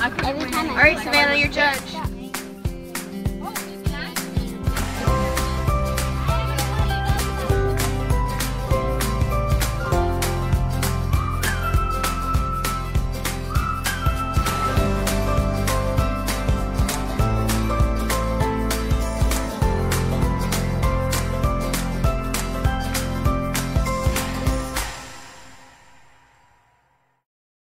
All right, Savannah, you're judge.